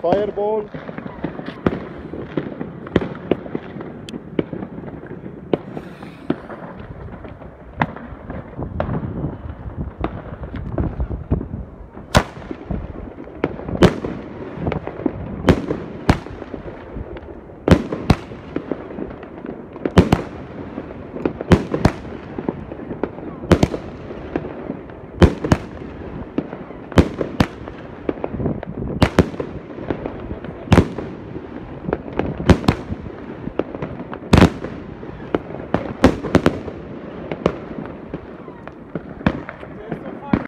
fireball.